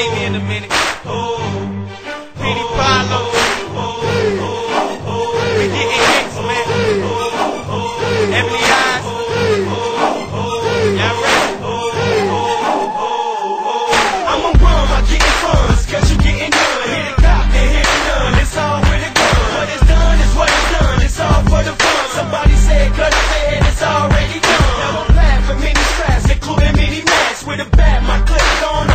seen in a minute. Oh, Petey Pablo. Oh, oh, oh, oh. We getting hits, man. Oh, oh, Ebony Eyes. Oh, oh, oh. Y'all ready? Oh, oh, oh, oh. I'm a bum, I getting funds, cause you getting none. Hit a cop and hit none. It's all with a gun. What is done is what is done. It's all for the fun. Somebody said, cut it, and it's already done. Now I'm laughing many straps, including many masks with a bat. My clip on.